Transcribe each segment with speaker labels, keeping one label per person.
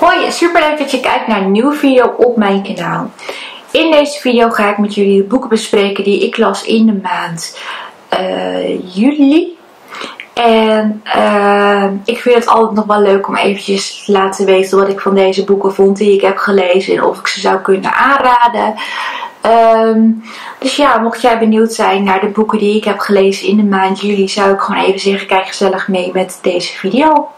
Speaker 1: Hoi, super leuk dat je kijkt naar een nieuwe video op mijn kanaal. In deze video ga ik met jullie de boeken bespreken die ik las in de maand uh, juli. En uh, ik vind het altijd nog wel leuk om eventjes te laten weten wat ik van deze boeken vond die ik heb gelezen. En of ik ze zou kunnen aanraden. Um, dus ja, mocht jij benieuwd zijn naar de boeken die ik heb gelezen in de maand juli, zou ik gewoon even zeggen, kijk gezellig mee met deze video.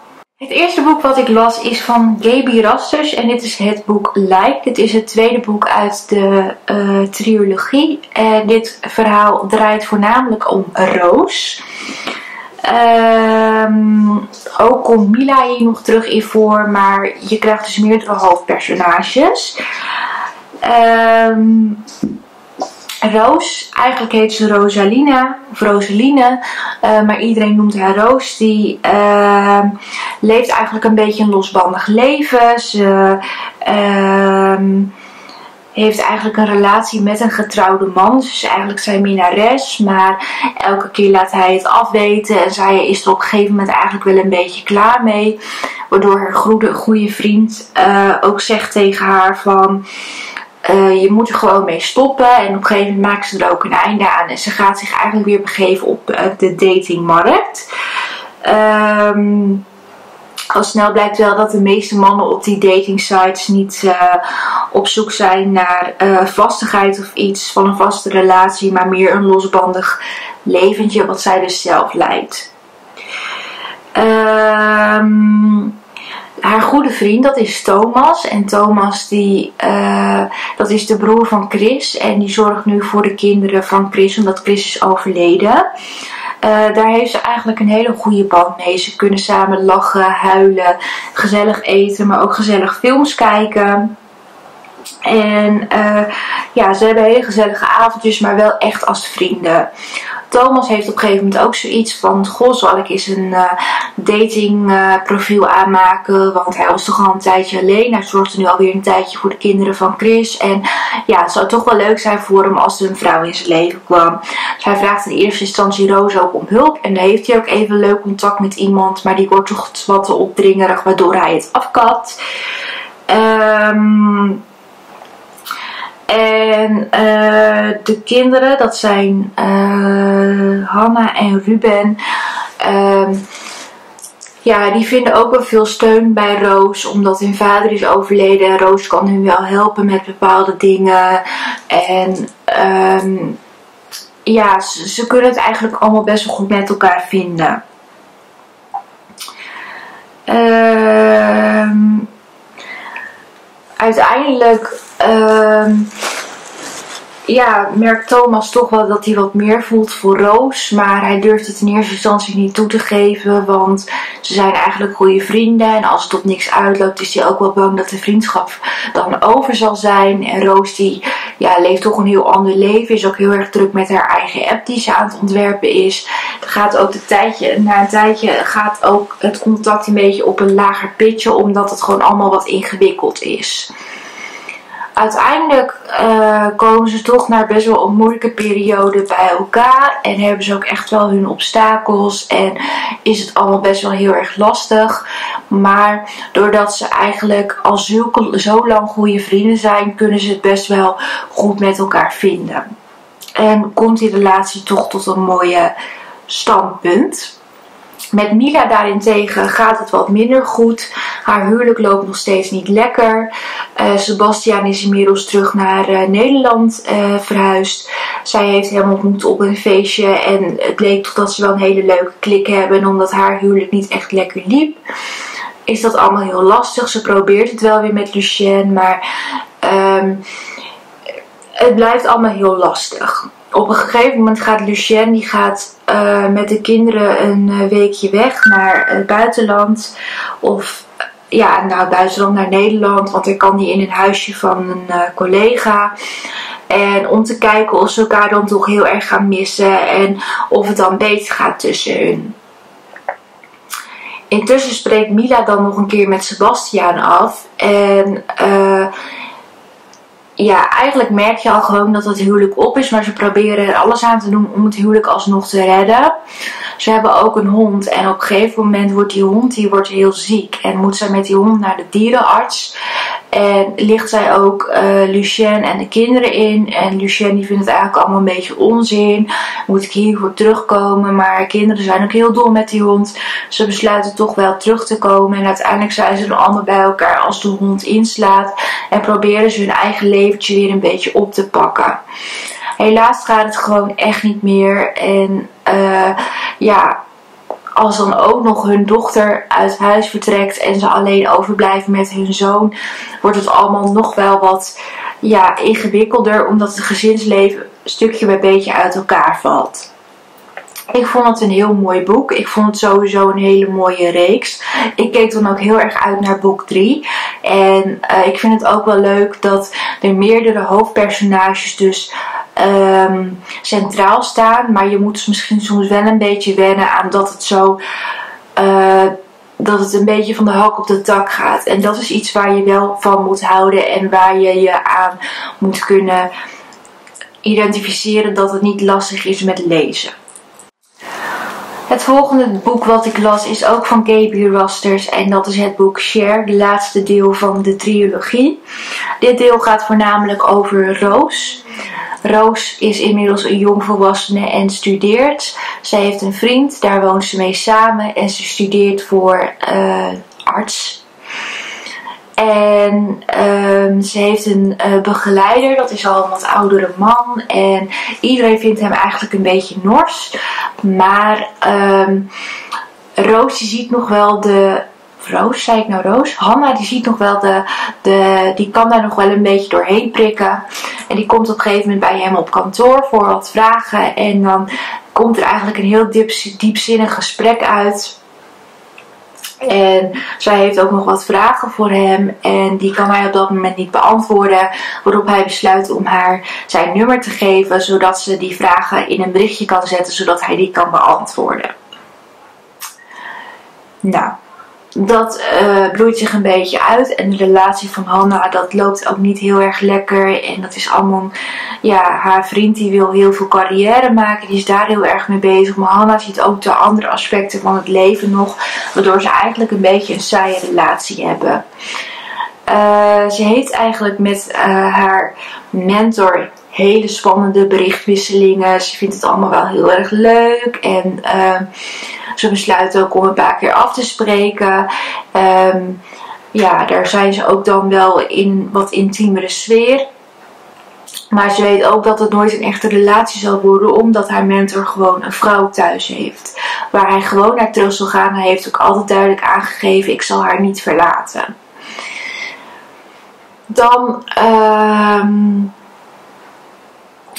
Speaker 1: Het eerste boek wat ik las is van Gaby Rasters en dit is het boek Like. Dit is het tweede boek uit de uh, trilogie en dit verhaal draait voornamelijk om Roos. Um, ook komt Mila hier nog terug in voor, maar je krijgt dus meerdere hoofdpersonages. Um, Roos, eigenlijk heet ze Rosalina of Rosaline, uh, maar iedereen noemt haar Roos. Die uh, leeft eigenlijk een beetje een losbandig leven. Ze uh, heeft eigenlijk een relatie met een getrouwde man. Dus is eigenlijk zijn minares. Maar elke keer laat hij het afweten. En zij is er op een gegeven moment eigenlijk wel een beetje klaar mee. Waardoor haar goede, goede vriend uh, ook zegt tegen haar van... Uh, je moet er gewoon mee stoppen. En op een gegeven moment maakt ze er ook een einde aan. En ze gaat zich eigenlijk weer begeven op uh, de datingmarkt. Um, al snel blijkt wel dat de meeste mannen op die dating sites niet uh, op zoek zijn naar vastigheid of iets van een vaste relatie. Maar meer een losbandig leventje wat zij dus zelf leidt. Um, haar goede vriend, dat is Thomas. En Thomas, die, uh, dat is de broer van Chris. En die zorgt nu voor de kinderen van Chris, omdat Chris is overleden. Uh, daar heeft ze eigenlijk een hele goede band mee. Ze kunnen samen lachen, huilen, gezellig eten, maar ook gezellig films kijken. En uh, ja, ze hebben hele gezellige avondjes, maar wel echt als vrienden. Thomas heeft op een gegeven moment ook zoiets van: Goh, zal ik eens een uh, dating uh, profiel aanmaken? Want hij was toch al een tijdje alleen. Hij zorgde nu alweer een tijdje voor de kinderen van Chris. En ja, het zou toch wel leuk zijn voor hem als er een vrouw in zijn leven kwam. Dus hij vraagt in eerste instantie Roos ook om hulp. En dan heeft hij ook even leuk contact met iemand. Maar die wordt toch wat te opdringerig, waardoor hij het afkapt. Um, en uh, de kinderen, dat zijn uh, Hanna en Ruben. Uh, ja, die vinden ook wel veel steun bij Roos, omdat hun vader is overleden. En Roos kan hun wel helpen met bepaalde dingen. En um, ja, ze, ze, kunnen het eigenlijk allemaal best wel goed met elkaar vinden. Ehm uiteindelijk um, ja, merkt Thomas toch wel dat hij wat meer voelt voor Roos. Maar hij durft het in eerste instantie niet toe te geven. Want ze zijn eigenlijk goede vrienden. En als het op niks uitloopt is hij ook wel bang dat de vriendschap dan over zal zijn. En Roos die ja, leeft toch een heel ander leven. Is ook heel erg druk met haar eigen app die ze aan het ontwerpen is. Gaat ook de tijdje, na een tijdje gaat ook het contact een beetje op een lager pitje. Omdat het gewoon allemaal wat ingewikkeld is uiteindelijk uh, komen ze toch naar best wel een moeilijke periode bij elkaar. En hebben ze ook echt wel hun obstakels. En is het allemaal best wel heel erg lastig. Maar doordat ze eigenlijk al zulke, zo lang goede vrienden zijn, kunnen ze het best wel goed met elkaar vinden. En komt die relatie toch tot een mooie standpunt. Met Mila daarentegen gaat het wat minder goed. Haar huwelijk loopt nog steeds niet lekker. Uh, Sebastian is inmiddels terug naar uh, Nederland uh, verhuisd. Zij heeft hem ontmoet op een feestje. En het leek toch dat ze wel een hele leuke klik hebben. Omdat haar huwelijk niet echt lekker liep. Is dat allemaal heel lastig. Ze probeert het wel weer met Lucien. Maar um, het blijft allemaal heel lastig op een gegeven moment gaat Lucien die gaat uh, met de kinderen een uh, weekje weg naar het buitenland. Of ja, naar het buitenland, naar Nederland. Want hij kan die in een huisje van een uh, collega. En om te kijken of ze elkaar dan toch heel erg gaan missen. En of het dan beter gaat tussen hun. Intussen spreekt Mila dan nog een keer met Sebastian af. En ja, eigenlijk merk je al gewoon dat het huwelijk op is. Maar ze proberen er alles aan te doen om het huwelijk alsnog te redden. Ze hebben ook een hond. En op een gegeven moment wordt die hond die wordt heel ziek. En moet zij met die hond naar de dierenarts. En ligt zij ook uh, Lucien en de kinderen in. En Lucien die vindt het eigenlijk allemaal een beetje onzin. Moet ik hiervoor terugkomen? Maar kinderen zijn ook heel dol met die hond. Ze besluiten toch wel terug te komen. En uiteindelijk zijn ze dan allemaal bij elkaar als de hond inslaat. En proberen ze hun eigen leventje weer een beetje op te pakken. Helaas gaat het gewoon echt niet meer. En uh, ja, als dan ook nog hun dochter uit huis vertrekt en ze alleen overblijven met hun zoon, wordt het allemaal nog wel wat ja, ingewikkelder, omdat het gezinsleven stukje bij beetje uit elkaar valt. Ik vond het een heel mooi boek. Ik vond het sowieso een hele mooie reeks. Ik keek dan ook heel erg uit naar boek 3. En uh, ik vind het ook wel leuk dat er meerdere hoofdpersonages dus um, centraal staan. Maar je moet dus misschien soms wel een beetje wennen aan dat het zo. Uh, dat het een beetje van de hak op de tak gaat. En dat is iets waar je wel van moet houden en waar je je aan moet kunnen identificeren dat het niet lastig is met lezen. Het volgende boek wat ik las is ook van Gaby Rasters en dat is het boek Share, de laatste deel van de trilogie. Dit deel gaat voornamelijk over Roos. Roos is inmiddels een jongvolwassene en studeert. Zij heeft een vriend, daar woont ze mee samen en ze studeert voor uh, arts. En um, ze heeft een uh, begeleider, dat is al een wat oudere man. En iedereen vindt hem eigenlijk een beetje nors. Maar um, Roos die ziet nog wel de Roos, zei ik nou Roos? Hanna die ziet nog wel de, de, die kan daar nog wel een beetje doorheen prikken. En die komt op een gegeven moment bij hem op kantoor voor wat vragen. En dan komt er eigenlijk een heel diep, diepzinnig gesprek uit. En zij heeft ook nog wat vragen voor hem. En die kan hij op dat moment niet beantwoorden. Waarop hij besluit om haar zijn nummer te geven. Zodat ze die vragen in een berichtje kan zetten. Zodat hij die kan beantwoorden. Nou, dat uh, bloeit zich een beetje uit. En de relatie van Hanna, dat loopt ook niet heel erg lekker. En dat is allemaal, ja, haar vriend die wil heel veel carrière maken. Die is daar heel erg mee bezig. Maar Hanna ziet ook de andere aspecten van het leven nog. Waardoor ze eigenlijk een beetje een saaie relatie hebben. Uh, ze heeft eigenlijk met uh, haar mentor hele spannende berichtwisselingen. Ze vindt het allemaal wel heel erg leuk. En ze besluiten ook om een paar keer af te spreken. Um, ja, daar zijn ze ook dan wel in wat intiemere sfeer. Maar ze weet ook dat het nooit een echte relatie zal worden, omdat haar mentor gewoon een vrouw thuis heeft. Waar hij gewoon naar terug zal gaan. Hij heeft ook altijd duidelijk aangegeven: ik zal haar niet verlaten. Dan uh,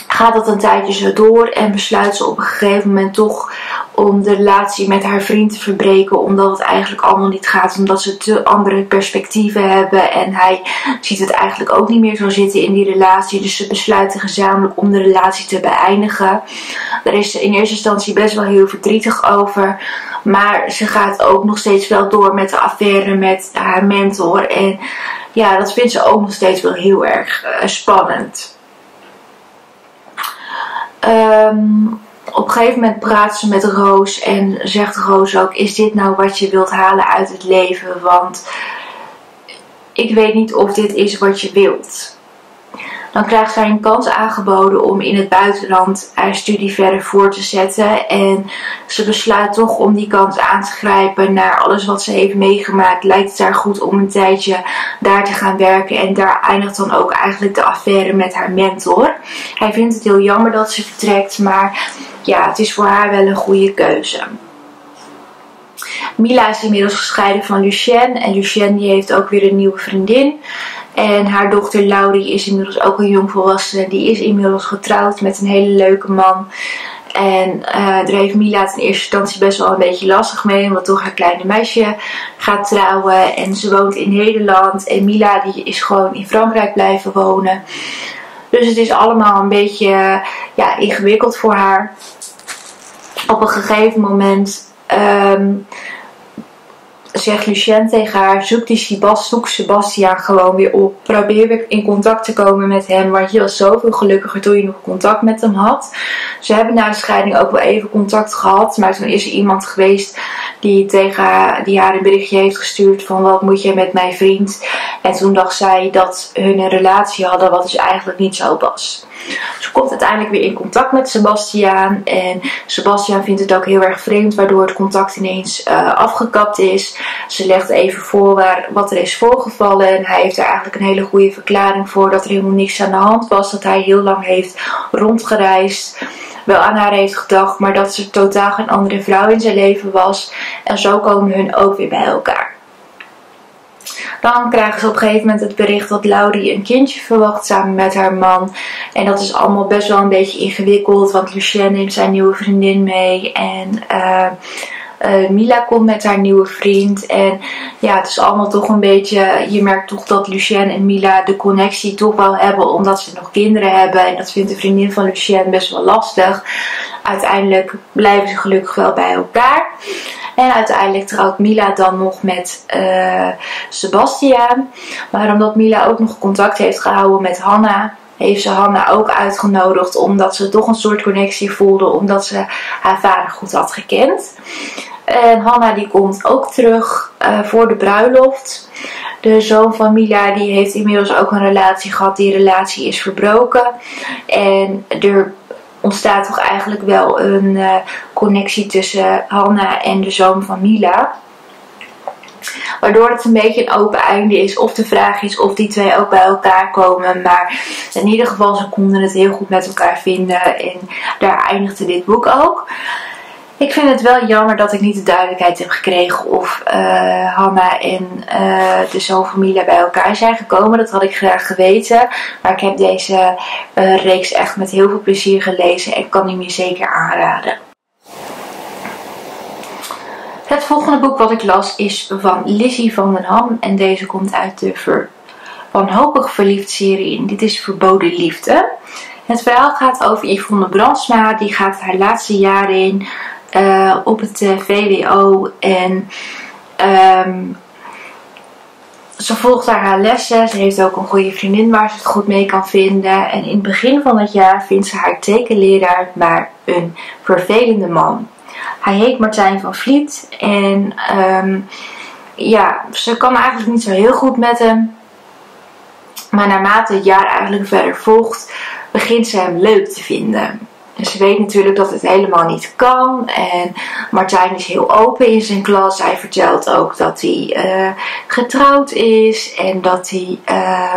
Speaker 1: gaat dat een tijdje zo door en besluit ze op een gegeven moment toch om de relatie met haar vriend te verbreken. Omdat het eigenlijk allemaal niet gaat. Omdat ze te andere perspectieven hebben. En hij ziet het eigenlijk ook niet meer zo zitten in die relatie. Dus ze besluiten gezamenlijk om de relatie te beëindigen. Daar is ze in eerste instantie best wel heel verdrietig over. Maar ze gaat ook nog steeds wel door met de affaire met haar mentor. En ja, dat vindt ze ook nog steeds wel heel erg uh, spannend. Um, op een gegeven moment praat ze met Roos en zegt Roos ook: Is dit nou wat je wilt halen uit het leven? Want ik weet niet of dit is wat je wilt dan krijgt zij een kans aangeboden om in het buitenland haar studie verder voor te zetten. En ze besluit toch om die kans aan te grijpen naar alles wat ze heeft meegemaakt. Lijkt het haar goed om een tijdje daar te gaan werken. En daar eindigt dan ook eigenlijk de affaire met haar mentor. Hij vindt het heel jammer dat ze vertrekt, maar ja, het is voor haar wel een goede keuze. Mila is inmiddels gescheiden van Lucien. En Lucien die heeft ook weer een nieuwe vriendin. En haar dochter Laurie is inmiddels ook een jongvolwassene. Die is inmiddels getrouwd met een hele leuke man. En daar heeft Mila in eerste instantie best wel een beetje lastig mee. Omdat toch haar kleine meisje gaat trouwen. En ze woont in Nederland. En Mila die is gewoon in Frankrijk blijven wonen. Dus het is allemaal een beetje ja, ingewikkeld voor haar. Op een gegeven moment um, zegt Lucien tegen haar: zoek die Sebast, zoek Sebastiaan gewoon weer op. Probeer weer in contact te komen met hem, want je was zoveel gelukkiger toen je nog contact met hem had. Ze hebben na de scheiding ook wel even contact gehad, maar toen is er iemand geweest die, tegen haar, die haar een berichtje heeft gestuurd van wat moet je met mijn vriend. En toen dacht zij dat hun een relatie hadden, wat dus eigenlijk niet zo was. Ze komt uiteindelijk weer in contact met Sebastiaan. En Sebastiaan vindt het ook heel erg vreemd, waardoor het contact ineens uh, afgekapt is. Ze legt even voor waar, wat er is voorgevallen. En hij heeft er eigenlijk een hele goede verklaring voor dat er helemaal niks aan de hand was. Dat hij heel lang heeft rondgereisd wel aan haar heeft gedacht, maar dat ze totaal geen andere vrouw in zijn leven was. En zo komen hun ook weer bij elkaar. Dan krijgen ze op een gegeven moment het bericht dat Laurie een kindje verwacht samen met haar man. En dat is allemaal best wel een beetje ingewikkeld, want Lucien neemt zijn nieuwe vriendin mee. En uh, uh, Mila komt met haar nieuwe vriend. En ja, het is allemaal toch een beetje. Je merkt toch dat Lucien en Mila de connectie toch wel hebben. Omdat ze nog kinderen hebben. En dat vindt de vriendin van Lucien best wel lastig. Uiteindelijk blijven ze gelukkig wel bij elkaar. En uiteindelijk trouwt Mila dan nog met uh, Sebastiaan. Maar omdat Mila ook nog contact heeft gehouden met Hanna, heeft ze Hanna ook uitgenodigd omdat ze toch een soort connectie voelde, omdat ze haar vader goed had gekend. En Hanna die komt ook terug uh, voor de bruiloft. De zoon van Mila die heeft inmiddels ook een relatie gehad. Die relatie is verbroken. En er ontstaat toch eigenlijk wel een uh, connectie tussen Hanna en de zoon van Mila. Waardoor het een beetje een open einde is. Of de vraag is of die twee ook bij elkaar komen. Maar in ieder geval, ze konden het heel goed met elkaar vinden. En daar eindigde dit boek ook. Ik vind het wel jammer dat ik niet de duidelijkheid heb gekregen of uh, Hanna en uh, de zoon van Mila bij elkaar zijn gekomen. Dat had ik graag geweten. Maar ik heb deze uh, reeks echt met heel veel plezier gelezen en kan die me zeker aanraden. Het volgende boek wat ik las is van Lizzie van den Ham. En deze komt uit de Ver Wanhopig Verliefd serie. dit is Verboden Liefde. Het verhaal gaat over Yvonne Brandsma. Die gaat haar laatste jaar in uh, op het uh, VWO. En um, ze volgt daar haar lessen. Ze heeft ook een goede vriendin waar ze het goed mee kan vinden. En in het begin van het jaar vindt ze haar tekenleraar maar een vervelende man. Hij heet Martijn van Vliet. En um, ja, ze kan eigenlijk niet zo heel goed met hem. Maar naarmate het jaar eigenlijk verder volgt, begint ze hem leuk te vinden. En ze weet natuurlijk dat het helemaal niet kan. En Martijn is heel open in zijn klas. Hij vertelt ook dat hij uh, getrouwd is en dat hij. Uh,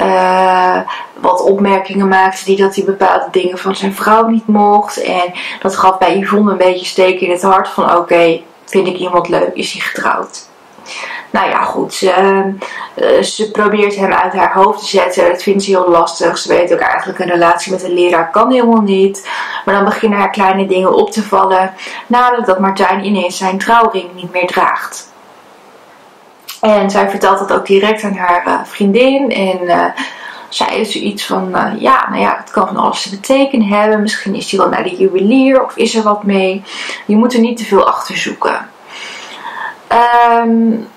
Speaker 1: uh, wat opmerkingen maakte die dat hij bepaalde dingen van zijn vrouw niet mocht. En dat gaf bij Yvonne een beetje steek in het hart van oké, vind ik iemand leuk, is hij getrouwd. Nou ja, goed. Ze, uh, ze probeert hem uit haar hoofd te zetten. Dat vindt ze heel lastig. Ze weet ook eigenlijk een relatie met een leraar kan helemaal niet. Maar dan beginnen haar kleine dingen op te vallen. Nadat dat Martijn ineens zijn trouwring niet meer draagt. En zij vertelt dat ook direct aan haar uh, vriendin. En uh, zij is zoiets van, ja, nou ja, het kan van alles te betekenen hebben. Misschien is hij wel naar de juwelier of is er wat mee. Je moet er niet te veel achter zoeken. Um,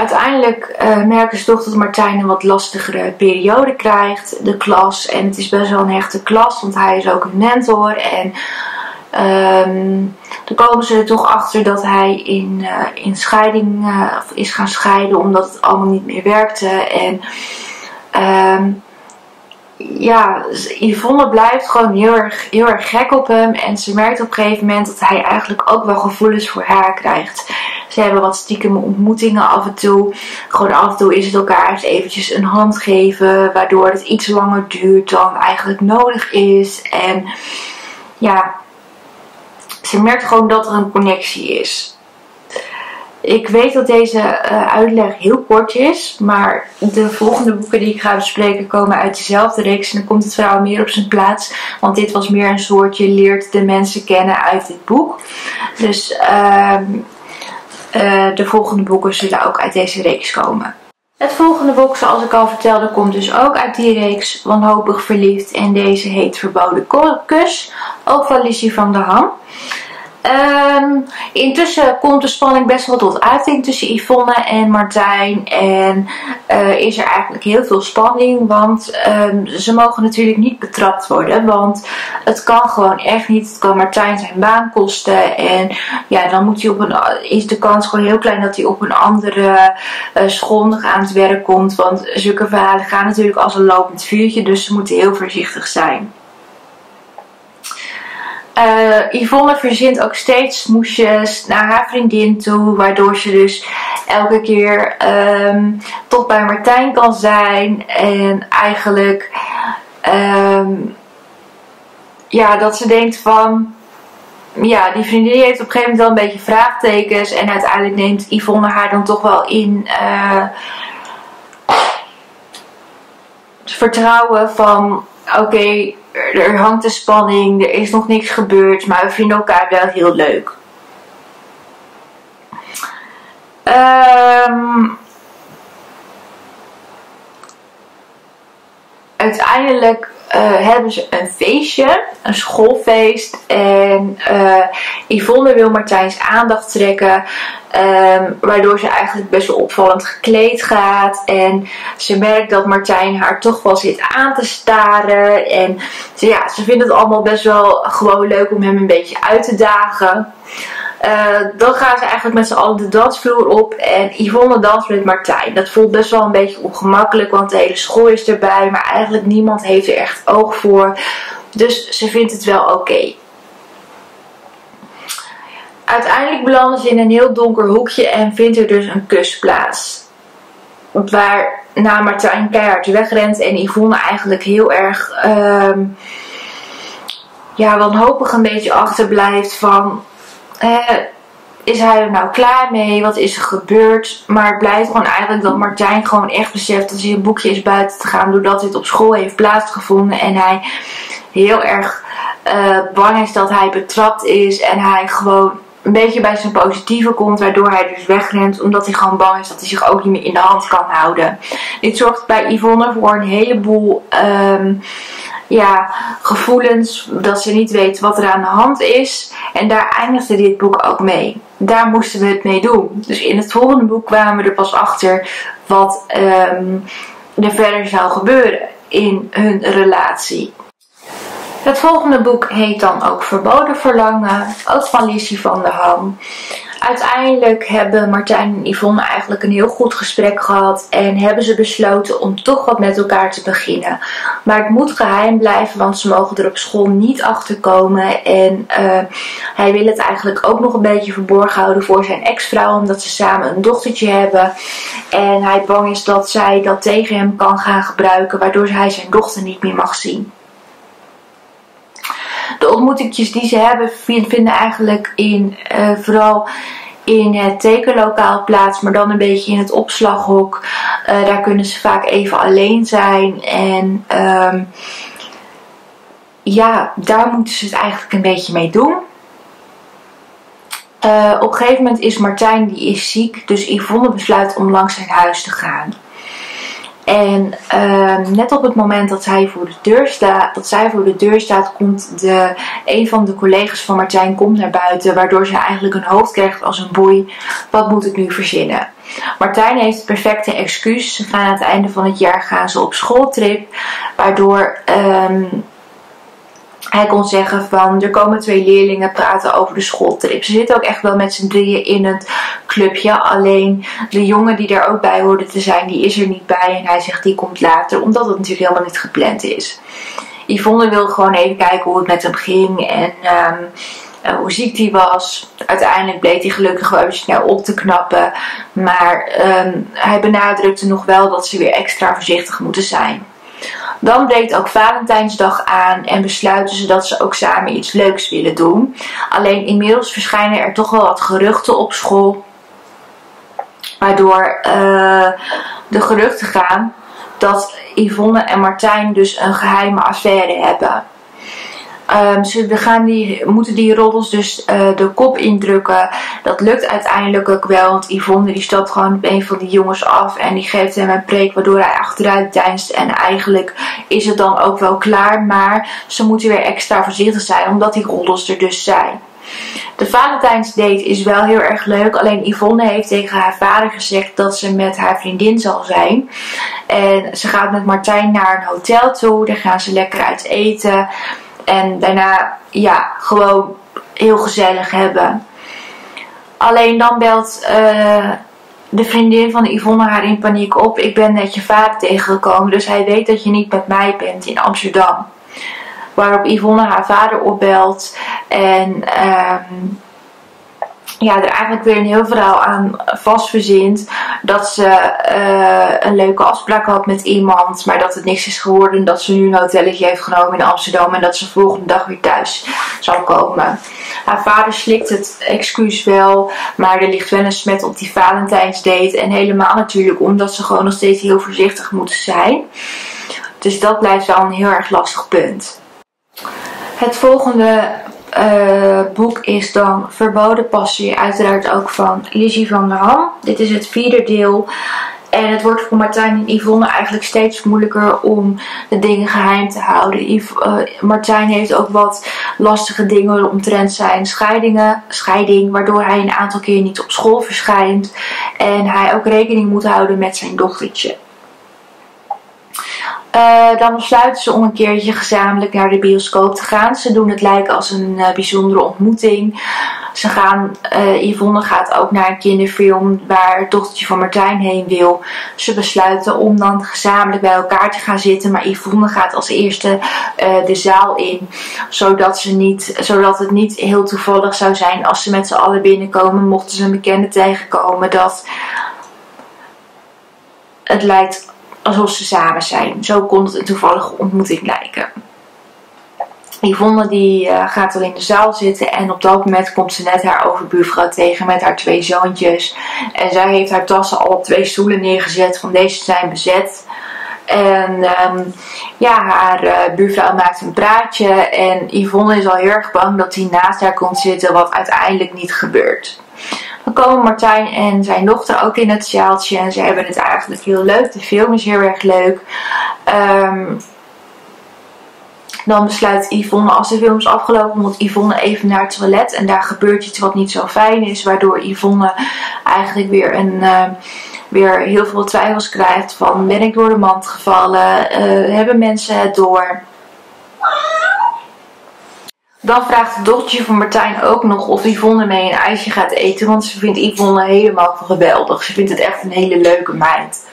Speaker 1: uiteindelijk uh, merken ze toch dat Martijn een wat lastigere periode krijgt, de klas. En het is best wel een hechte klas, want hij is ook een mentor. En um, dan komen ze er toch achter dat hij in, uh, in scheiding uh, is gaan scheiden, omdat het allemaal niet meer werkte. En um, ja, Yvonne blijft gewoon heel erg, heel erg gek op hem. En ze merkt op een gegeven moment dat hij eigenlijk ook wel gevoelens voor haar krijgt. Ze hebben wat stiekem ontmoetingen af en toe. Gewoon af en toe is het elkaar eens eventjes een hand geven. Waardoor het iets langer duurt dan eigenlijk nodig is. En ja, ze merkt gewoon dat er een connectie is. Ik weet dat deze uh, uitleg heel kort is, maar de volgende boeken die ik ga bespreken komen uit dezelfde reeks en dan komt het verhaal meer op zijn plaats, want dit was meer een soortje leert de mensen kennen uit dit boek. Dus uh, uh, de volgende boeken zullen ook uit deze reeks komen. Het volgende boek, zoals ik al vertelde, komt dus ook uit die reeks Wanhopig Verliefd en deze heet Verboden Kus, ook van Lizzie van der Ham. Ehm, intussen komt de spanning best wel tot uiting tussen Yvonne en Martijn. En uh, is er eigenlijk heel veel spanning. Want um, ze mogen natuurlijk niet betrapt worden. Want het kan gewoon echt niet. Het kan Martijn zijn baan kosten. En ja, dan moet hij op een, is de kans gewoon heel klein dat hij op een andere uh, school nog aan het werk komt. Want zulke verhalen gaan natuurlijk als een lopend vuurtje. Dus ze moeten heel voorzichtig zijn. Uh, Yvonne verzint ook steeds smoesjes naar haar vriendin toe, waardoor ze dus elke keer um, tot bij Martijn kan zijn. En eigenlijk, um, ja, dat ze denkt van, ja, die vriendin heeft op een gegeven moment wel een beetje vraagtekens. En uiteindelijk neemt Yvonne haar dan toch wel in uh, vertrouwen van, oké, er hangt een spanning, er is nog niks gebeurd, maar we vinden elkaar wel heel leuk. Um, uiteindelijk uh, hebben ze een feestje, een schoolfeest. En uh, Yvonne wil Martijns aandacht trekken. Um, waardoor ze eigenlijk best wel opvallend gekleed gaat. En ze merkt dat Martijn haar toch wel zit aan te staren. En ze, ja, ze vindt het allemaal best wel gewoon leuk om hem een beetje uit te dagen. Uh, dan gaan ze eigenlijk met z'n allen de dansvloer op. En Yvonne danst met Martijn. Dat voelt best wel een beetje ongemakkelijk, want de hele school is erbij. Maar eigenlijk niemand heeft er echt oog voor. Dus ze vindt het wel oké. Uiteindelijk belanden ze in een heel donker hoekje en vindt er dus een kus plaats. Waarna Martijn keihard wegrent en Yvonne eigenlijk heel erg uh, ja, wanhopig een beetje achterblijft van uh, is hij er nou klaar mee? Wat is er gebeurd? Maar het blijft gewoon eigenlijk dat Martijn gewoon echt beseft dat hij een boekje is buiten te gaan. Doordat dit op school heeft plaatsgevonden. En hij heel erg uh, bang is dat hij betrapt is. En hij gewoon een beetje bij zijn positieve komt. Waardoor hij dus wegrent. Omdat hij gewoon bang is dat hij zich ook niet meer in de hand kan houden. Dit zorgt bij Yvonne voor een heleboel... Um, ja, gevoelens, dat ze niet weet wat er aan de hand is. En daar eindigde dit boek ook mee. Daar moesten we het mee doen. Dus in het volgende boek kwamen we er pas achter wat um, er verder zou gebeuren in hun relatie. Het volgende boek heet dan ook Verboden Verlangen, ook van Lissy van der Ham. Uiteindelijk hebben Martijn en Yvonne eigenlijk een heel goed gesprek gehad en hebben ze besloten om toch wat met elkaar te beginnen. Maar het moet geheim blijven, want ze mogen er op school niet achter komen. En uh, hij wil het eigenlijk ook nog een beetje verborgen houden voor zijn ex-vrouw, omdat ze samen een dochtertje hebben. En hij bang is dat zij dat tegen hem kan gaan gebruiken, waardoor hij zijn dochter niet meer mag zien. De ontmoetingjes die ze hebben vinden eigenlijk in uh, vooral in het tekenlokaal plaats, maar dan een beetje in het opslaghok. Uh, daar kunnen ze vaak even alleen zijn. En um, ja, daar moeten ze het eigenlijk een beetje mee doen. Uh, op een gegeven moment is Martijn die is ziek, dus Yvonne besluit om langs zijn huis te gaan. En uh, net op het moment dat, hij voor de deur staat, dat zij voor de deur staat, komt de, een van de collega's van Martijn komt naar buiten. Waardoor ze eigenlijk een hoofd krijgt als een boei. Wat moet ik nu verzinnen? Martijn heeft het perfecte excuus. Ze gaan aan het einde van het jaar gaan ze op schooltrip. Waardoor um, hij kon zeggen van er komen twee leerlingen praten over de schooltrip. Ze zitten ook echt wel met z'n drieën in het clubje. Alleen de jongen die daar ook bij hoorde te zijn, die is er niet bij. En hij zegt die komt later, omdat het natuurlijk helemaal niet gepland is. Yvonne wil gewoon even kijken hoe het met hem ging en um, uh, hoe ziek hij was. Uiteindelijk bleek hij gelukkig wel snel op te knappen. Maar um, hij benadrukte nog wel dat ze weer extra voorzichtig moeten zijn. Dan breekt ook Valentijnsdag aan en besluiten ze dat ze ook samen iets leuks willen doen. Alleen inmiddels verschijnen er toch wel wat geruchten op school. Waardoor uh, de geruchten gaan dat Yvonne en Martijn dus een geheime affaire hebben. Um, ze gaan die, moeten die roddels dus uh, de kop indrukken. Dat lukt uiteindelijk ook wel. Want Yvonne die stapt gewoon op een van die jongens af. En die geeft hem een preek waardoor hij achteruit deinst. En eigenlijk is het dan ook wel klaar. Maar ze moeten weer extra voorzichtig zijn. Omdat die roddels er dus zijn. De Valentijnsdate is wel heel erg leuk. Alleen Yvonne heeft tegen haar vader gezegd dat ze met haar vriendin zal zijn. En ze gaat met Martijn naar een hotel toe. Daar gaan ze lekker uit eten. En daarna, ja, gewoon heel gezellig hebben. Alleen dan belt uh, de vriendin van Yvonne haar in paniek op. Ik ben net je vader tegengekomen, dus hij weet dat je niet met mij bent in Amsterdam. Waarop Yvonne haar vader opbelt en um, ja, er eigenlijk weer een heel verhaal aan vastverzint. Dat ze uh, een leuke afspraak had met iemand, maar dat het niks is geworden. Dat ze nu een hotelletje heeft genomen in Amsterdam en dat ze volgende dag weer thuis zal komen. Haar vader slikt het excuus wel, maar er ligt wel een smet op die Valentijnsdate. En helemaal natuurlijk omdat ze gewoon nog steeds heel voorzichtig moeten zijn. Dus dat blijft wel een heel erg lastig punt. Het volgende uh, boek is dan Verboden Passie, uiteraard ook van Lizzie van der Ham. Dit is het vierde deel. En het wordt voor Martijn en Yvonne eigenlijk steeds moeilijker om de dingen geheim te houden. Uh, Martijn heeft ook wat lastige dingen omtrent zijn scheidingen, scheiding, waardoor hij een aantal keer niet op school verschijnt. En hij ook rekening moet houden met zijn dochtertje. Uh, dan besluiten ze om een keertje gezamenlijk naar de bioscoop te gaan. Ze doen het lijken als een uh, bijzondere ontmoeting. Ze gaan, uh, Yvonne gaat ook naar een kinderfilm waar het dochtertje van Martijn heen wil. Ze besluiten om dan gezamenlijk bij elkaar te gaan zitten. Maar Yvonne gaat als eerste de zaal in. Zodat, ze niet, zodat het niet heel toevallig zou zijn als ze met z'n allen binnenkomen. Mochten ze een bekende tegenkomen dat het lijkt alsof ze samen zijn. Zo kon het een toevallige ontmoeting lijken. Yvonne die uh, gaat al in de zaal zitten en op dat moment komt ze net haar overbuurvrouw tegen met haar twee zoontjes. En zij heeft haar tassen al op twee stoelen neergezet, van deze zijn bezet. En um, ja, haar uh, buurvrouw maakt een praatje en Yvonne is al heel erg bang dat hij naast haar komt zitten, wat uiteindelijk niet gebeurt. Komen Martijn en zijn dochter ook in het zaaltje. En ze hebben het eigenlijk heel leuk. De film is heel erg leuk. Um, dan besluit Yvonne, als de film is afgelopen, moet Yvonne even naar het toilet. En daar gebeurt iets wat niet zo fijn is. Waardoor Yvonne eigenlijk weer, een, uh, weer heel veel twijfels krijgt. Van ben ik door de mand gevallen? Uh, hebben mensen het door? Dan vraagt het dochtertje van Martijn ook nog of Yvonne mee een ijsje gaat eten. Want ze vindt Yvonne helemaal geweldig. Ze vindt het echt een hele leuke meid.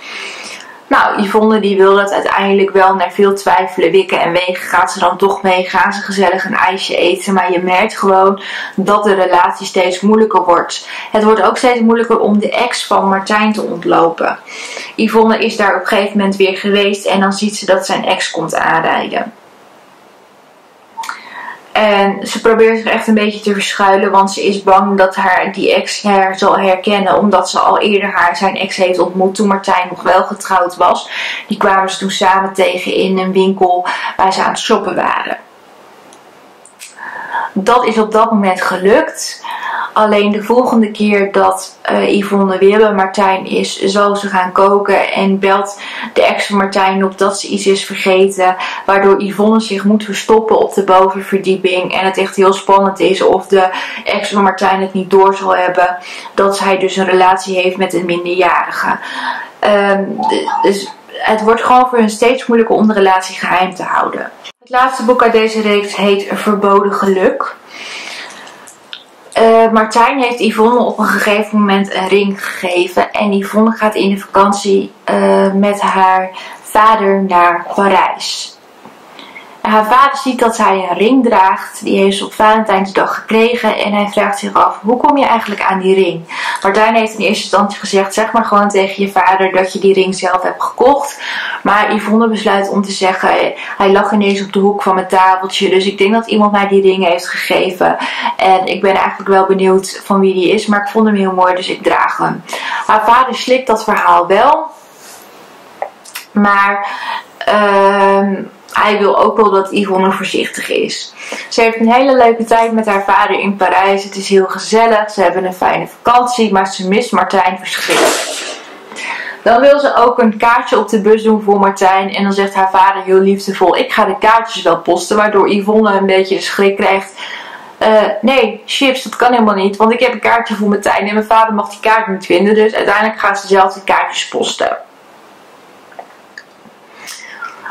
Speaker 1: Nou, Yvonne die wil dat uiteindelijk wel. Na veel twijfelen, wikken en wegen gaat ze dan toch mee. Gaan ze gezellig een ijsje eten. Maar je merkt gewoon dat de relatie steeds moeilijker wordt. Het wordt ook steeds moeilijker om de ex van Martijn te ontlopen. Yvonne is daar op een gegeven moment weer geweest. En dan ziet ze dat zijn ex komt aanrijden. En ze probeert zich echt een beetje te verschuilen, want ze is bang dat haar die ex haar zal herkennen, omdat ze al eerder haar zijn ex heeft ontmoet toen Martijn nog wel getrouwd was. Die kwamen ze toen samen tegen in een winkel waar ze aan het shoppen waren. Dat is op dat moment gelukt. Alleen de volgende keer dat uh, Yvonne weer bij Martijn is, zal ze gaan koken en belt de ex van Martijn op dat ze iets is vergeten. Waardoor Yvonne zich moet verstoppen op de bovenverdieping. En het echt heel spannend is of de ex van Martijn het niet door zal hebben dat hij dus een relatie heeft met een minderjarige. Um, dus het wordt gewoon voor hun steeds moeilijker om de relatie geheim te houden. Het laatste boek uit deze reeks heet Verboden Geluk. Uh, Martijn heeft Yvonne op een gegeven moment een ring gegeven. En Yvonne gaat in de vakantie uh, met haar vader naar Parijs haar vader ziet dat zij een ring draagt. Die heeft ze op Valentijnsdag gekregen. En hij vraagt zich af, hoe kom je eigenlijk aan die ring? Martijn heeft in eerste instantie gezegd, zeg maar gewoon tegen je vader dat je die ring zelf hebt gekocht. Maar Yvonne besluit om te zeggen, hij lag ineens op de hoek van mijn tafeltje. Dus ik denk dat iemand mij die ring heeft gegeven. En ik ben eigenlijk wel benieuwd van wie die is. Maar ik vond hem heel mooi, dus ik draag hem. Haar vader slikt dat verhaal wel. Maar... Uh, hij wil ook wel dat Yvonne voorzichtig is. Ze heeft een hele leuke tijd met haar vader in Parijs. Het is heel gezellig. Ze hebben een fijne vakantie. Maar ze mist Martijn verschrikkelijk. Dan wil ze ook een kaartje op de bus doen voor Martijn. En dan zegt haar vader heel liefdevol: Ik ga de kaartjes wel posten. Waardoor Yvonne een beetje de schrik krijgt Uh, nee, chips, dat kan helemaal niet. Want ik heb een kaartje voor Martijn en mijn vader mag die kaart niet vinden. Dus uiteindelijk gaan ze zelf die kaartjes posten.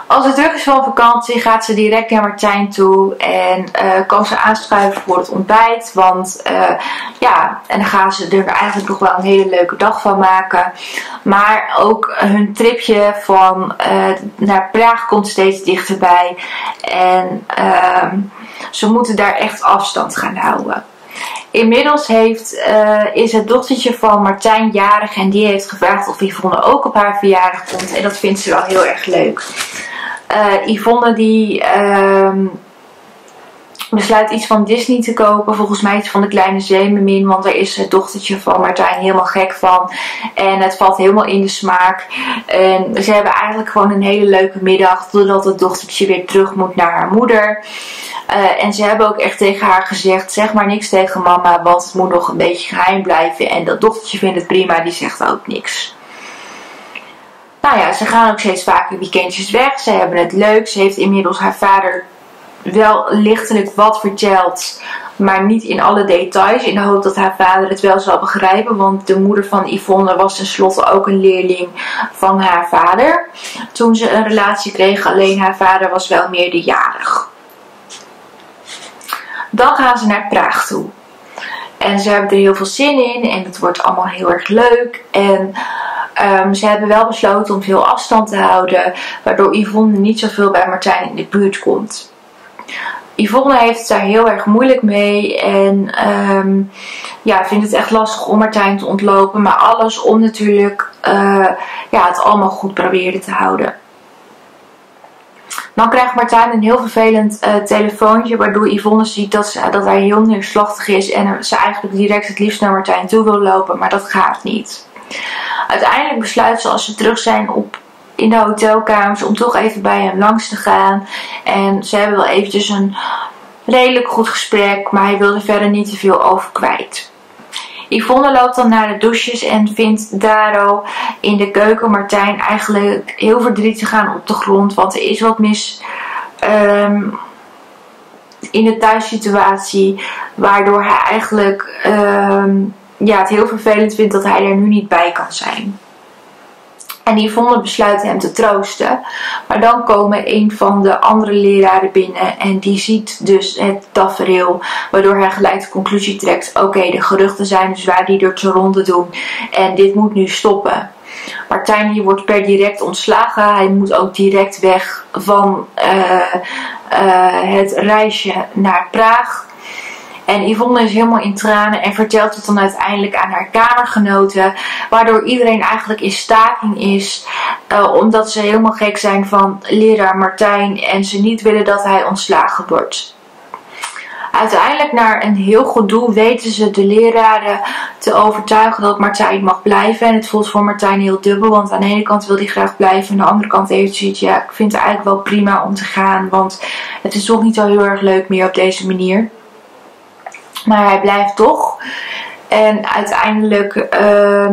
Speaker 1: Als het terug is van vakantie gaat ze direct naar Martijn toe en uh, kan ze aanschuiven voor het ontbijt. Want uh, ja, en dan gaan ze er eigenlijk nog wel een hele leuke dag van maken. Maar ook hun tripje van uh, naar Praag komt steeds dichterbij. En ehm, ze moeten daar echt afstand gaan houden. Inmiddels heeft, is het dochtertje van Martijn jarig en die heeft gevraagd of Yvonne ook op haar verjaardag komt. En dat vindt ze wel heel erg leuk. Uh, Yvonne die uh, besluit iets van Disney te kopen. Volgens mij iets van de kleine zeemermin. Want daar is het dochtertje van Martijn helemaal gek van. En het valt helemaal in de smaak. En ze hebben eigenlijk gewoon een hele leuke middag. Totdat het dochtertje weer terug moet naar haar moeder. Uh, en ze hebben ook echt tegen haar gezegd: zeg maar niks tegen mama, want het moet nog een beetje geheim blijven. En dat dochtertje vindt het prima, die zegt ook niks. Nou ja, ze gaan ook steeds vaker weekendjes weg. Ze hebben het leuk. Ze heeft inmiddels haar vader wel lichtelijk wat verteld, maar niet in alle details. In de hoop dat haar vader het wel zal begrijpen, want de moeder van Yvonne was tenslotte ook een leerling van haar vader. Toen ze een relatie kreeg, alleen haar vader was wel meerderjarig. Dan gaan ze naar Praag toe. En ze hebben er heel veel zin in en het wordt allemaal heel erg leuk. En um, ze hebben wel besloten om veel afstand te houden, waardoor Yvonne niet zoveel bij Martijn in de buurt komt. Yvonne heeft het daar heel erg moeilijk mee en um, ja, vindt het echt lastig om Martijn te ontlopen. Maar alles om natuurlijk uh, ja, het allemaal goed proberen te houden. Dan krijgt Martijn een heel vervelend uh, telefoontje, waardoor Yvonne ziet dat, ze, dat hij heel neerslachtig is en ze eigenlijk direct het liefst naar Martijn toe wil lopen, maar dat gaat niet. Uiteindelijk besluit ze als ze terug zijn op in de hotelkamers om toch even bij hem langs te gaan. En ze hebben wel eventjes een redelijk goed gesprek, maar hij wil er verder niet te veel over kwijt. Yvonne loopt dan naar de douches en vindt Daro in de keuken Martijn eigenlijk heel verdrietig gaan op de grond. Want er is wat mis um, in de thuissituatie. Waardoor hij eigenlijk um, ja, het heel vervelend vindt dat hij er nu niet bij kan zijn. En Yvonne besluit hem te troosten. Maar dan komen een van de andere leraren binnen en die ziet dus het tafereel. Waardoor hij gelijk de conclusie trekt: oké, de geruchten zijn dus waar die er te ronde doen. En dit moet nu stoppen. Martijn hier wordt per direct ontslagen. Hij moet ook direct weg van uh, uh, het reisje naar Praag. En Yvonne is helemaal in tranen en vertelt het dan uiteindelijk aan haar kamergenoten. Waardoor iedereen eigenlijk in staking is. Uh, omdat ze helemaal gek zijn van leraar Martijn. En ze niet willen dat hij ontslagen wordt. Uiteindelijk naar een heel goed doel weten ze de leraren te overtuigen dat Martijn mag blijven. En het voelt voor Martijn heel dubbel. Want aan de ene kant wil hij graag blijven. Aan de andere kant heeft hij. Ja, ik vind het eigenlijk wel prima om te gaan. Want het is toch niet zo heel erg leuk meer op deze manier. Maar hij blijft toch. En uiteindelijk uh,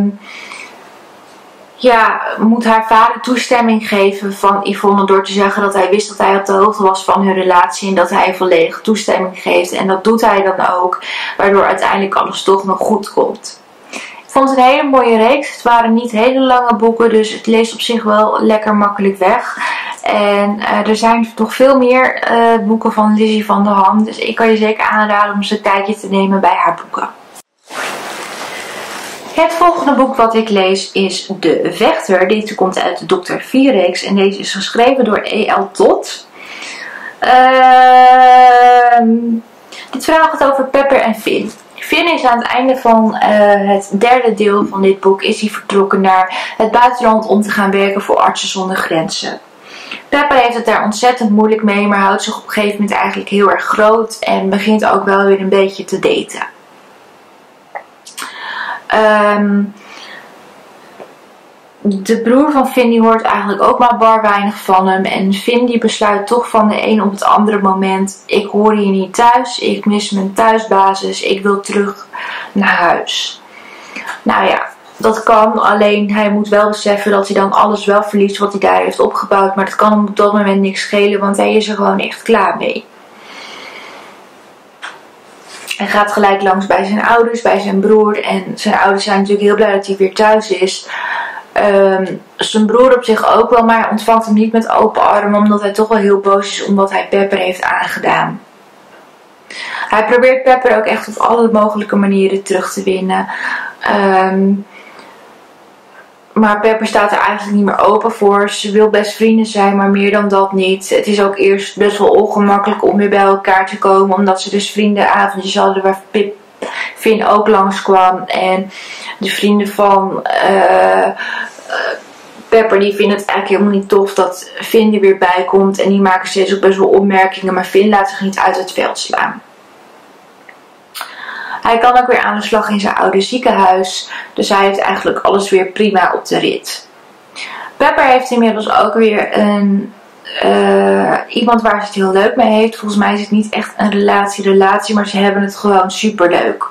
Speaker 1: ja, moet haar vader toestemming geven van Yvonne door te zeggen dat hij wist dat hij op de hoogte was van hun relatie en dat hij volledig toestemming geeft. En dat doet hij dan ook, waardoor uiteindelijk alles toch nog goed komt. Ik vond het een hele mooie reeks. Het waren niet hele lange boeken, dus het leest op zich wel lekker makkelijk weg. En uh, er zijn nog veel meer uh, boeken van Lizzie van der Ham. Dus ik kan je zeker aanraden om eens een kijkje te nemen bij haar boeken. Het volgende boek wat ik lees is De Vechter. Dit komt uit de Dr. Vierreeks en deze is geschreven door E.L. Todd. Uh, dit verhaal gaat over Pepper en Finn. Finn is aan het einde van uh, het derde deel van dit boek is hij vertrokken naar het buitenland om te gaan werken voor Artsen zonder Grenzen. Pepper heeft het daar ontzettend moeilijk mee, maar houdt zich op een gegeven moment eigenlijk heel erg groot en begint ook wel weer een beetje te daten. Um, de broer van Finn hoort eigenlijk ook maar bar weinig van hem. En Finn die besluit toch van de een op het andere moment. Ik hoor hier niet thuis. Ik mis mijn thuisbasis. Ik wil terug naar huis. Nou ja, dat kan. Alleen hij moet wel beseffen dat hij dan alles wel verliest wat hij daar heeft opgebouwd. Maar dat kan hem op dat moment niks schelen. Want hij is er gewoon echt klaar mee. Hij gaat gelijk langs bij zijn ouders, bij zijn broer. En zijn ouders zijn natuurlijk heel blij dat hij weer thuis is. Um, zijn broer op zich ook wel, maar hij ontvangt hem niet met open armen, omdat hij toch wel heel boos is om wat hij Pepper heeft aangedaan. Hij probeert Pepper ook echt op alle mogelijke manieren terug te winnen. Um, maar Pepper staat er eigenlijk niet meer open voor. Ze wil best vrienden zijn, maar meer dan dat niet. Het is ook eerst best wel ongemakkelijk om weer bij elkaar te komen. Omdat ze dus vriendenavondjes hadden waar Pip, Finn ook langskwam. En de vrienden van uh, Pepper die vinden het eigenlijk helemaal niet tof dat Finn er weer bij komt. En die maken steeds ook best wel opmerkingen. Maar Finn laat zich niet uit het veld slaan. Hij kan ook weer aan de slag in zijn oude ziekenhuis. Dus hij heeft eigenlijk alles weer prima op de rit. Pepper heeft inmiddels ook weer een, uh, iemand waar ze het heel leuk mee heeft. Volgens mij is het niet echt een relatie-relatie, maar ze hebben het gewoon super leuk.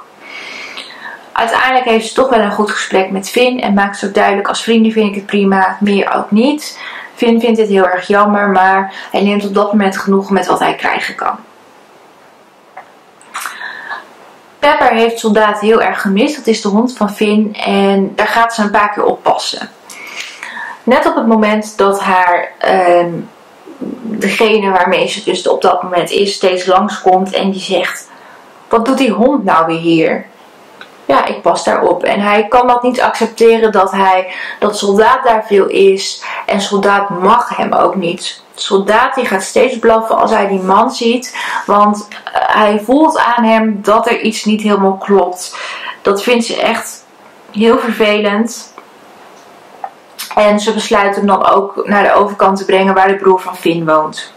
Speaker 1: Uiteindelijk heeft ze toch wel een goed gesprek met Finn en maakt ze ook duidelijk als vrienden vind ik het prima, meer ook niet. Finn vindt dit heel erg jammer, maar hij neemt op dat moment genoeg met wat hij krijgen kan. Pepper heeft soldaat heel erg gemist. Dat is de hond van Finn. En daar gaat ze een paar keer op passen. Net op het moment dat haar uh, degene waarmee ze dus op dat moment is steeds langskomt. En die zegt, wat doet die hond nou weer hier? Ja, ik pas daarop. En hij kan dat niet accepteren dat hij, dat soldaat daar veel is. En soldaat mag hem ook niet. Soldaat die gaat steeds blaffen als hij die man ziet. Want eh, hij voelt aan hem dat er iets niet helemaal klopt. Dat vindt ze echt heel vervelend. En ze besluit hem dan ook naar de overkant te brengen waar de broer van Finn woont.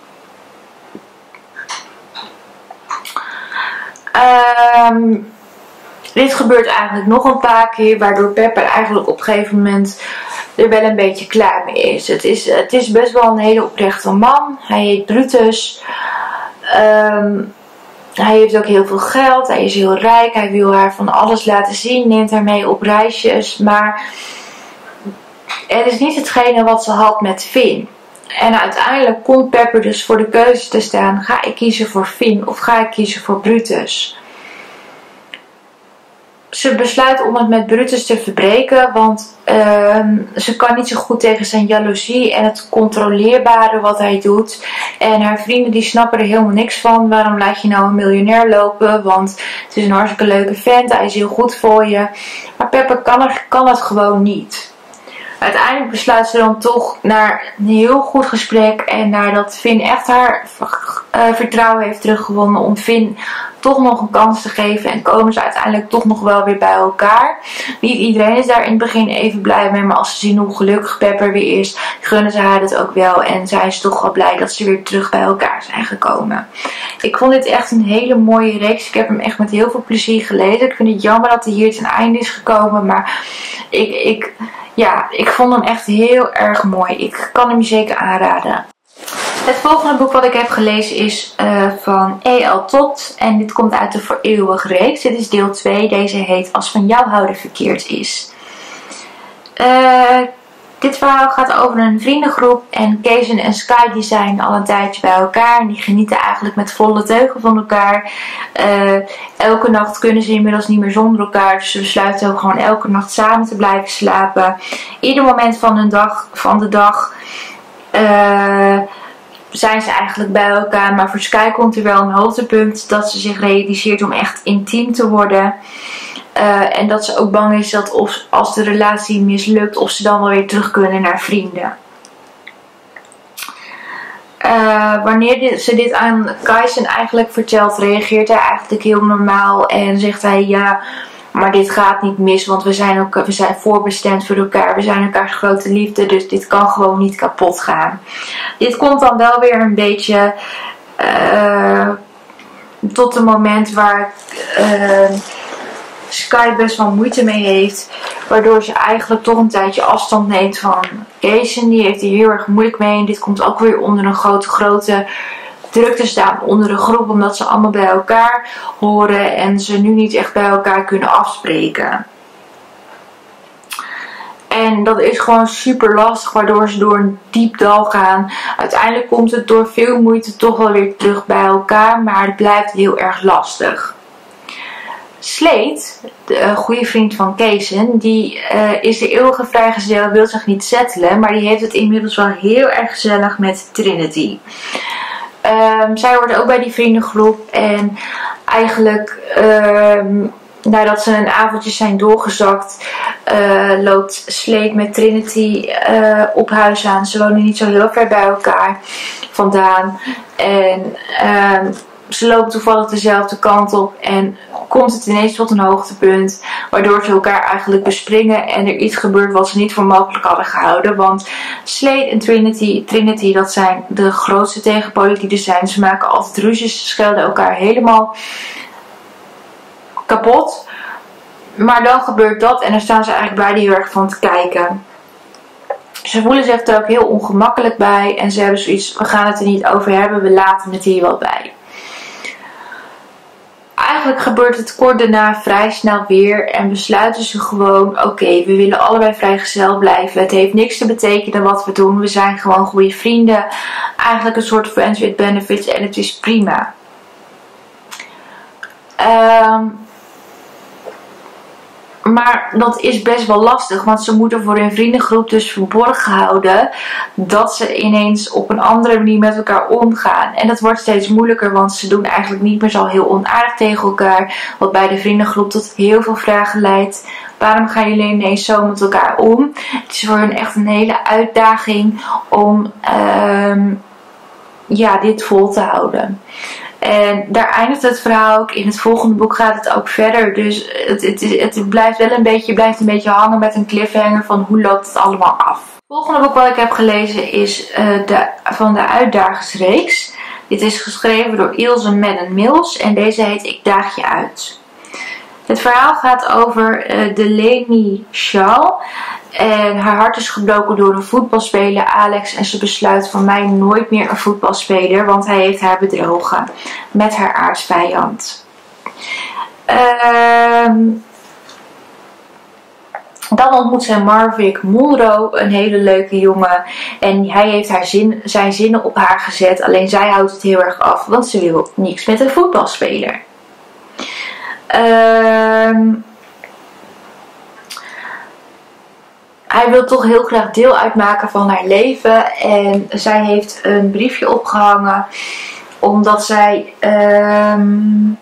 Speaker 1: Um, dit gebeurt eigenlijk nog een paar keer, waardoor Pepper eigenlijk op een gegeven moment er wel een beetje klaar mee is. Het is, het is best wel een hele oprechte man. Hij heet Brutus. Um, hij heeft ook heel veel geld. Hij is heel rijk. Hij wil haar van alles laten zien. Neemt haar mee op reisjes. Maar het is niet hetgene wat ze had met Finn. En uiteindelijk komt Pepper dus voor de keuze te staan. Ga ik kiezen voor Finn of ga ik kiezen voor Brutus? Ze besluit om het met Brutus te verbreken, want ehm, ze kan niet zo goed tegen zijn jaloezie en het controleerbare wat hij doet. En haar vrienden die snappen er helemaal niks van. Waarom laat je nou een miljonair lopen? Want het is een hartstikke leuke vent, hij is heel goed voor je. Maar Pepper kan, er, kan het gewoon niet. Uiteindelijk besluit ze dan toch naar een heel goed gesprek en nadat Finn echt haar uh, vertrouwen heeft teruggewonnen om Finn toch nog een kans te geven. En komen ze uiteindelijk toch nog wel weer bij elkaar. Niet iedereen is daar in het begin even blij mee. Maar als ze zien hoe gelukkig Pepper weer is, gunnen ze haar het ook wel. En zijn ze toch wel blij dat ze weer terug bij elkaar zijn gekomen. Ik vond dit echt een hele mooie reeks. Ik heb hem echt met heel veel plezier gelezen. Ik vind het jammer dat hij hier ten einde is gekomen. Maar ik, ik, ja, ik vond hem echt heel erg mooi. Ik kan hem je zeker aanraden. Het volgende boek wat ik heb gelezen is uh, van E.L. Tot. En dit komt uit de Voor Eeuwig reeks. Dit is deel 2. Deze heet Als van jou houden verkeerd is. Uh, dit verhaal gaat over een vriendengroep. En Kees en Sky die zijn al een tijdje bij elkaar. En die genieten eigenlijk met volle teugen van elkaar. Uh, elke nacht kunnen ze inmiddels niet meer zonder elkaar. Dus ze besluiten ook gewoon elke nacht samen te blijven slapen. Ieder moment van, hun dag, van de dag... Uh, zijn ze eigenlijk bij elkaar. Maar voor Sky komt er wel een hoogtepunt dat ze zich realiseert om echt intiem te worden. Uh, en dat ze ook bang is dat of, als de relatie mislukt, of ze dan wel weer terug kunnen naar vrienden. Uh, wanneer ze dit aan Kaisen eigenlijk vertelt, reageert hij eigenlijk heel normaal en zegt hij ja maar dit gaat niet mis, want we zijn, ook, we zijn voorbestemd voor elkaar. We zijn elkaars grote liefde, dus dit kan gewoon niet kapot gaan. Dit komt dan wel weer een beetje uh, tot een moment waar uh, Sky best wel moeite mee heeft. Waardoor ze eigenlijk toch een tijdje afstand neemt van Jason. Die heeft hier heel erg moeilijk mee. En dit komt ook weer onder een grote, grote druk te staan onder de groep omdat ze allemaal bij elkaar horen en ze nu niet echt bij elkaar kunnen afspreken. En dat is gewoon super lastig, waardoor ze door een diep dal gaan. Uiteindelijk komt het door veel moeite toch wel weer terug bij elkaar, maar het blijft heel erg lastig. Sleet, de goede vriend van Keesen, die is de eeuwige vrijgezel, wil zich niet settelen, maar die heeft het inmiddels wel heel erg gezellig met Trinity. Um, zij hoort ook bij die vriendengroep en eigenlijk um, nadat ze een avondje zijn doorgezakt, uh, loopt Slade met Trinity uh, op huis aan. Ze wonen niet zo heel ver bij elkaar vandaan. En uh, ze lopen toevallig dezelfde kant op en komt het ineens tot een hoogtepunt. Waardoor ze elkaar eigenlijk bespringen en er iets gebeurt wat ze niet voor mogelijk hadden gehouden. Want Slade en Trinity, Trinity dat zijn de grootste tegenpolen die er zijn. Ze maken altijd ruzies, ze schelden elkaar helemaal kapot. Maar dan gebeurt dat en dan staan ze eigenlijk beide heel erg van te kijken. Ze voelen zich er ook heel ongemakkelijk bij en ze hebben zoiets, we gaan het er niet over hebben, we laten het hier wel bij. Eigenlijk gebeurt het kort daarna vrij snel weer en besluiten ze gewoon: oké, we willen allebei vrijgezel blijven. Het heeft niks te betekenen wat we doen. We zijn gewoon goede vrienden. Eigenlijk een soort friends with benefits en het is prima. Um, maar dat is best wel lastig, want ze moeten voor hun vriendengroep dus verborgen houden dat ze ineens op een andere manier met elkaar omgaan. En dat wordt steeds moeilijker, want ze doen eigenlijk niet meer zo heel onaardig tegen elkaar. Wat bij de vriendengroep tot heel veel vragen leidt. Waarom gaan jullie ineens zo met elkaar om? Het is voor hun echt een hele uitdaging om uh, ja, dit vol te houden. En daar eindigt het verhaal ook. In het volgende boek gaat het ook verder. Dus het, het, blijft wel een beetje, blijft een beetje hangen met een cliffhanger van hoe loopt het allemaal af. Het volgende boek wat ik heb gelezen is de, van de Uitdagersreeks. Dit is geschreven door Ilse Madden Mills en deze heet Ik Daag Je Uit. Het verhaal gaat over uh, Delaney Shaw. En haar hart is gebroken door een voetbalspeler, Alex. En ze besluit van mij nooit meer een voetbalspeler, want hij heeft haar bedrogen met haar aardsvijand. Ehm, dan ontmoet zij Marvick Monroe, een hele leuke jongen. En hij heeft haar zin, zijn zinnen op haar gezet. Alleen zij houdt het heel erg af, want ze wil niks met een voetbalspeler. Ehm hij wil toch heel graag deel uitmaken van haar leven. En zij heeft een briefje opgehangen. Omdat zij um,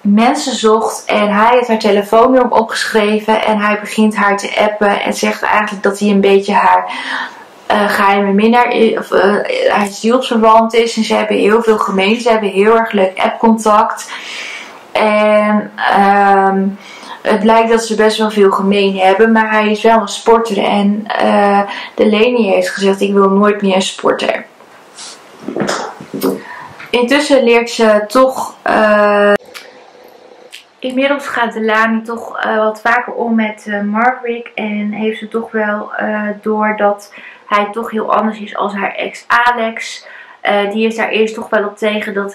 Speaker 1: mensen zocht. En hij heeft haar telefoonnummer opgeschreven. En hij begint haar te appen. En zegt eigenlijk dat hij een beetje haar uh, geheime minnaar. Of uh, haar zielsverwant is. En ze hebben heel veel gemeen. Ze hebben heel erg leuk appcontact. En... Um, het lijkt dat ze best wel veel gemeen hebben, maar hij is wel een sporter. En uh, de Leni heeft gezegd: Ik wil nooit meer een sporter. Intussen leert ze toch. Inmiddels gaat Delani toch uh, wat vaker om met Marvick. En heeft ze toch wel door dat hij toch heel anders is als haar ex Alex. die is daar eerst toch wel op tegen dat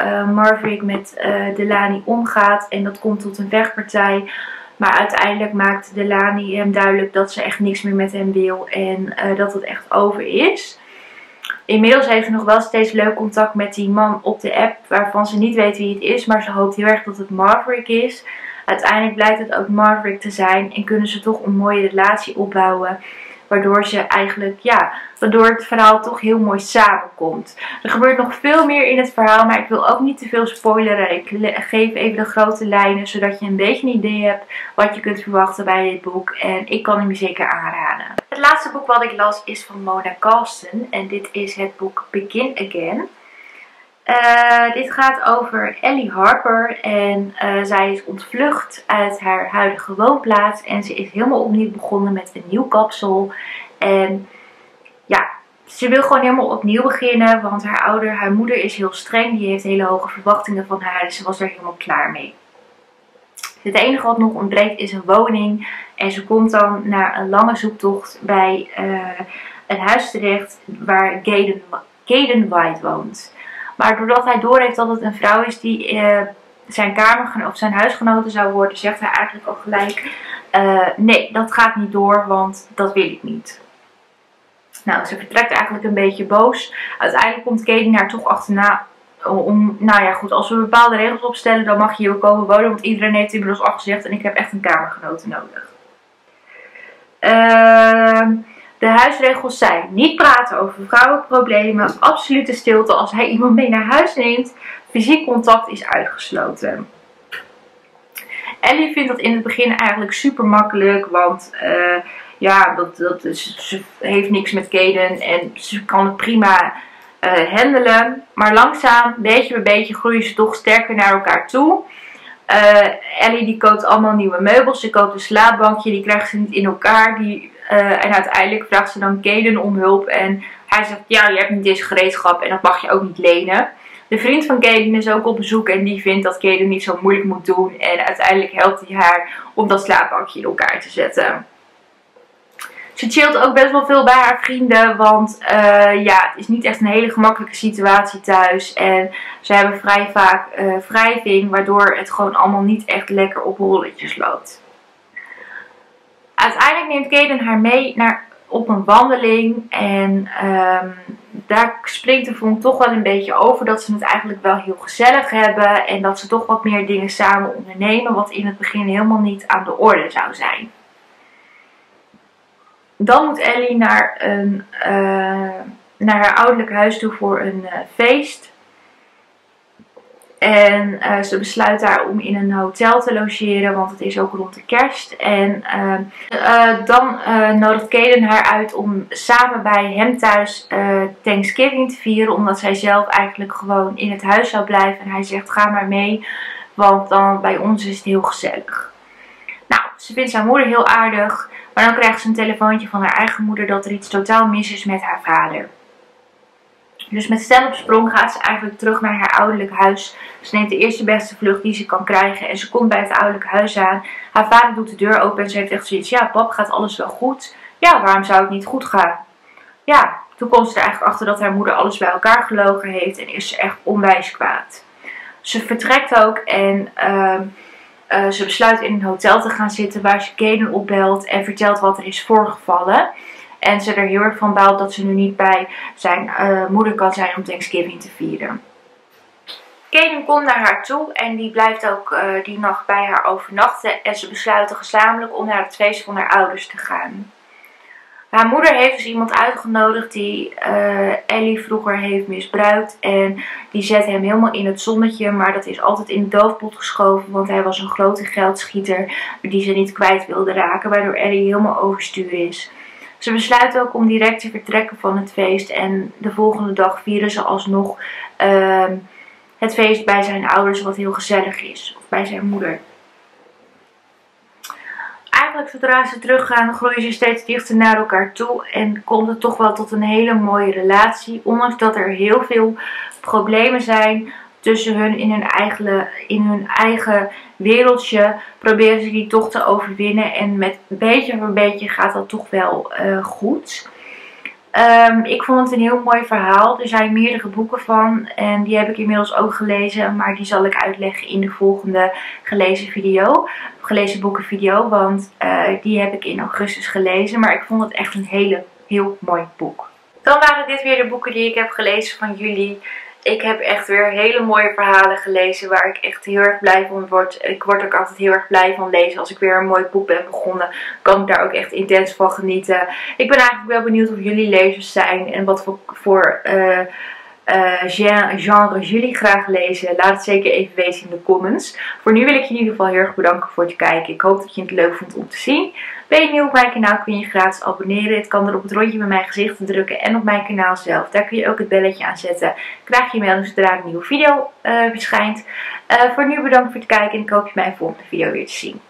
Speaker 1: uh, Marvick met uh, Delani omgaat. En dat komt tot een vechtpartij. Maar uiteindelijk maakt Delani hem duidelijk dat ze echt niks meer met hem wil. En uh, dat het echt over is. Inmiddels heeft ze nog wel steeds leuk contact met die man op de app. Waarvan ze niet weet wie het is. Maar ze hoopt heel erg dat het Marvick is. Uiteindelijk blijkt het ook Marvick te zijn. En kunnen ze toch een mooie relatie opbouwen. Waardoor ze eigenlijk, ja, waardoor het verhaal toch heel mooi samenkomt. Er gebeurt nog veel meer in het verhaal, maar ik wil ook niet te veel spoileren. Ik geef even de grote lijnen, zodat je een beetje een idee hebt wat je kunt verwachten bij dit boek. En ik kan hem je zeker aanraden. Het laatste boek wat ik las is van Mona Carlson en dit is het boek Begin Again. Uh, dit gaat over Ellie Harper en uh, zij is ontvlucht uit haar huidige woonplaats en ze is helemaal opnieuw begonnen met een nieuw kapsel. En ja, ze wil gewoon helemaal opnieuw beginnen, want haar ouder, haar moeder is heel streng, die heeft hele hoge verwachtingen van haar, dus ze was er helemaal klaar mee. Het enige wat nog ontbreekt is een woning en ze komt dan na een lange zoektocht bij uh, een huis terecht waar Gaden, Gaden White woont. Maar doordat hij doorheeft dat het een vrouw is die uh, zijn kamer of zijn huisgenoten zou worden, zegt hij eigenlijk al gelijk: uh, Nee, dat gaat niet door, want dat wil ik niet. Nou, ze vertrekt eigenlijk een beetje boos. Uiteindelijk komt Katie haar toch achterna om, nou ja goed, als we bepaalde regels opstellen, dan mag je hier komen wonen. Want iedereen heeft inmiddels afgezegd en ik heb echt een kamergenote nodig. Ehm, de huisregels zijn niet praten over vrouwenproblemen, absolute stilte als hij iemand mee naar huis neemt, fysiek contact is uitgesloten. Ellie vindt dat in het begin eigenlijk super makkelijk, want uh, ja, dat, dat ze heeft niks met Kaden en ze kan het prima uh, handelen. Maar langzaam, beetje bij beetje, groeien ze toch sterker naar elkaar toe. Uh, Ellie die koopt allemaal nieuwe meubels. Ze koopt een slaapbankje, die krijgt ze niet in elkaar. Die, uh, en uiteindelijk vraagt ze dan Kaden om hulp. En hij zegt, ja, je hebt niet deze gereedschap en dat mag je ook niet lenen. De vriend van Kaden is ook op bezoek en die vindt dat Kaden niet zo moeilijk moet doen. En uiteindelijk helpt hij haar om dat slaapbankje in elkaar te zetten. Ze chillt ook best wel veel bij haar vrienden, want uh, ja, het is niet echt een hele gemakkelijke situatie thuis. En ze hebben vrij vaak uh, wrijving, waardoor het gewoon allemaal niet echt lekker op rolletjes loopt. Uiteindelijk neemt Kaden haar mee naar, op een wandeling en um, daar springt de vonk toch wel een beetje over dat ze het eigenlijk wel heel gezellig hebben. En dat ze toch wat meer dingen samen ondernemen, wat in het begin helemaal niet aan de orde zou zijn. Dan moet Ellie naar, een, uh, naar haar ouderlijk huis toe voor een uh, feest. En uh, ze besluit daar om in een hotel te logeren, want het is ook rond de kerst. En dan nodigt Kaden haar uit om samen bij hem thuis Thanksgiving te vieren. Omdat zij zelf eigenlijk gewoon in het huis zou blijven. En hij zegt ga maar mee, want dan bij ons is het heel gezellig. Nou, ze vindt zijn moeder heel aardig. Maar dan krijgt ze een telefoontje van haar eigen moeder dat er iets totaal mis is met haar vader. Dus met stel op sprong gaat ze eigenlijk terug naar haar ouderlijk huis. Ze neemt de eerste beste vlucht die ze kan krijgen. En ze komt bij het ouderlijk huis aan. Haar vader doet de deur open en ze heeft echt zoiets. Ja, pap, gaat alles wel goed? Ja, waarom zou het niet goed gaan? Ja, toen komt ze er eigenlijk achter dat haar moeder alles bij elkaar gelogen heeft. En is ze echt onwijs kwaad. Ze vertrekt ook en... Uh, uh, ze besluit in een hotel te gaan zitten waar ze Kaden opbelt en vertelt wat er is voorgevallen. En ze er heel erg van baalt dat ze nu niet bij zijn uh, moeder kan zijn om Thanksgiving te vieren. Kaden komt naar haar toe en die blijft ook uh, die nacht bij haar overnachten. En ze besluiten gezamenlijk om naar het feest van haar ouders te gaan. Haar moeder heeft dus iemand uitgenodigd die uh, Ellie vroeger heeft misbruikt. En die zet hem helemaal in het zonnetje. Maar dat is altijd in de doofpot geschoven. Want hij was een grote geldschieter die ze niet kwijt wilde raken. Waardoor Ellie helemaal overstuur is. Ze besluit ook om direct te vertrekken van het feest. En de volgende dag vieren ze alsnog uh, het feest bij zijn ouders. Wat heel gezellig is. Of bij zijn moeder eigenlijk zodra ze teruggaan groeien ze steeds dichter naar elkaar toe. En komt het toch wel tot een hele mooie relatie. Ondanks dat er heel veel problemen zijn tussen hun in hun eigen, in hun eigen wereldje. Proberen ze die toch te overwinnen. En met beetje voor beetje gaat dat toch wel uh, goed. Um, ik vond het een heel mooi verhaal. Er zijn meerdere boeken van en die heb ik inmiddels ook gelezen. Maar die zal ik uitleggen in de volgende gelezen video. Gelezen boeken video, want uh, die heb ik in augustus gelezen. Maar ik vond het echt een hele, heel mooi boek. Dan waren dit weer de boeken die ik heb gelezen van jullie. Ik heb echt weer hele mooie verhalen gelezen waar ik echt heel erg blij van word. Ik word ook altijd heel erg blij van lezen. Als ik weer een mooi boek ben begonnen, kan ik daar ook echt intens van genieten. Ik ben eigenlijk wel benieuwd of jullie lezers zijn en wat voor, voor uh, uh, genre jullie graag lezen. Laat het zeker even weten in de comments. Voor nu wil ik je in ieder geval heel erg bedanken voor het kijken. Ik hoop dat je het leuk vond om te zien. Ben je nieuw op mijn kanaal kun je gratis abonneren. Het kan er op het rondje met mijn gezicht drukken en op mijn kanaal zelf. Daar kun je ook het belletje aan zetten. Krijg je melding zodra een nieuwe video uh, verschijnt. Uh, voor nu bedankt voor het kijken en ik hoop je bij een volgende video weer te zien.